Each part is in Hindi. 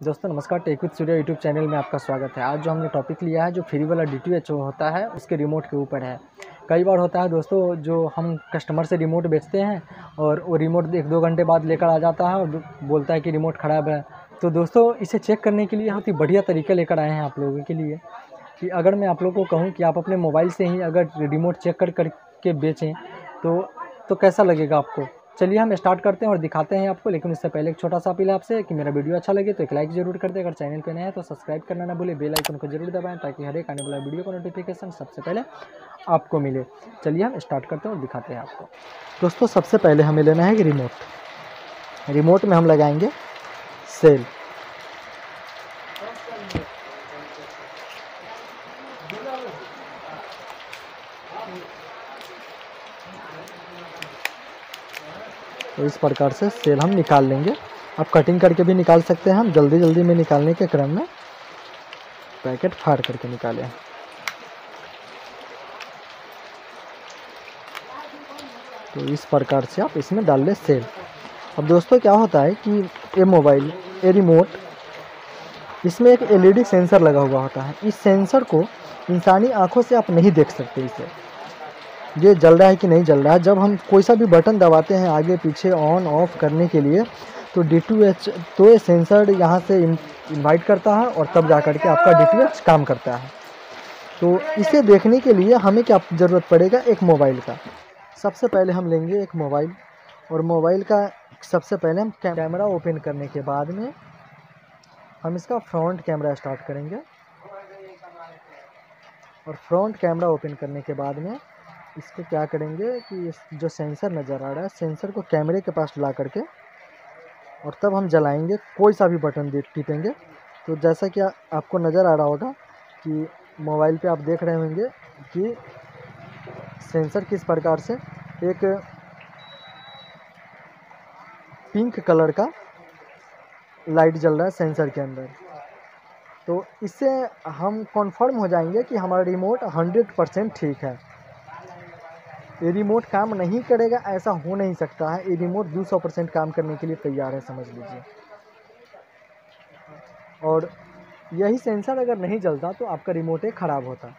दोस्तों, नमस्कार Tech with Surya YouTube channel में आपका स्वागत है। आज जो हमने टॉपिक लिया है, जो फ्री वाला डी होता है, उसके रिमोट के ऊपर है। कई बार होता है दोस्तों, जो हम कस्टमर से रिमोट बेचते हैं और वो रिमोट एक दो घंटे बाद लेकर आ जाता है और बोलता है कि रिमोट ख़राब है। तो दोस्तों, इसे चेक करने के लिए बहुत ही बढ़िया तरीके लेकर आए हैं आप लोगों के लिए कि अगर मैं आप लोगों को कहूँ कि आप अपने मोबाइल से ही अगर रिमोट चेक कर, करके बेचें तो तो कैसा लगेगा आपको? चलिए हम स्टार्ट करते हैं और दिखाते हैं आपको, लेकिन उससे पहले एक छोटा सा अपील आपसे कि मेरा वीडियो अच्छा लगे तो एक लाइक ज़रूर कर दे। अगर चैनल पर नया है तो सब्सक्राइब करना ना भूले बेल आइकन को ज़रूर दबाएँ ताकि हर एक आने वाला वीडियो का नोटिफिकेशन सबसे पहले आपको मिले। चलिए हम स्टार्ट करते हैं और दिखाते हैं आपको। दोस्तों, सबसे पहले हमें लेना है रिमोट रिमोट में हम लगाएँगे सेल तो इस प्रकार से सेल हम निकाल लेंगे। आप कटिंग करके भी निकाल सकते हैं। हम जल्दी जल्दी में निकालने के क्रम में पैकेट फाड़ करके निकालें तो इस प्रकार से आप इसमें डाल लें सेल। अब दोस्तों, क्या होता है कि ये मोबाइल, ये रिमोट इसमें एक एलईडी सेंसर लगा हुआ होता है। इस सेंसर को इंसानी आँखों से आप नहीं देख सकते इसे। ये जल रहा है कि नहीं जल रहा है। जब हम कोई सा भी बटन दबाते हैं आगे पीछे ऑन, ऑफ़ करने के लिए तो डी टू एच तो ये सेंसर यहाँ से इनवाइट करता है और तब जा कर के आपका डी टू एच काम करता है। तो इसे देखने के लिए हमें क्या ज़रूरत पड़ेगा? एक मोबाइल का। सबसे पहले हम लेंगे एक मोबाइल और मोबाइल का सबसे पहले हम कैमरा ओपन करने के बाद में हम इसका फ्रंट कैमरा स्टार्ट करेंगे। और फ्रंट कैमरा ओपन करने के बाद में इसको क्या करेंगे कि इस जो सेंसर नज़र आ रहा है, सेंसर को कैमरे के पास ला करके और तब हम जलाएँगे, कोई सा भी बटन टिपेंगे। तो जैसा कि आपको नज़र आ रहा होगा कि मोबाइल पे आप देख रहे होंगे कि सेंसर किस प्रकार से एक पिंक कलर का लाइट जल रहा है सेंसर के अंदर। तो इससे हम कॉन्फर्म हो जाएँगे कि हमारा रिमोट 100 परसेंट ठीक है। ये रिमोट काम नहीं करेगा, ऐसा हो नहीं सकता है। ये रिमोट 200 परसेंट काम करने के लिए तैयार है, समझ लीजिए। और यही सेंसर अगर नहीं जलता तो आपका रिमोट एक ख़राब होता।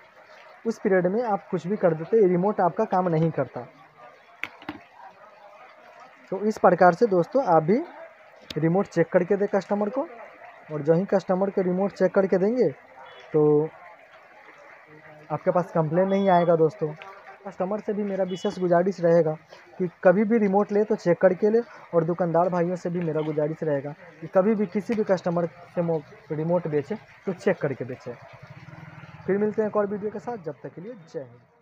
उस पीरियड में आप कुछ भी कर देते, ये रिमोट आपका काम नहीं करता। तो इस प्रकार से दोस्तों, आप भी रिमोट चेक करके दें कस्टमर को। और जो ही कस्टमर को रिमोट चेक करके देंगे तो आपके पास कंप्लेन नहीं आएगा दोस्तों। कस्टमर से भी मेरा विशेष गुजारिश रहेगा कि कभी भी रिमोट ले तो चेक करके ले और दुकानदार भाइयों से भी मेरा गुजारिश रहेगा कि कभी भी किसी भी कस्टमर से रिमोट बेचे तो चेक करके बेचे। फिर मिलते हैं एक और वीडियो के साथ, जब तक के लिए जय हिंद।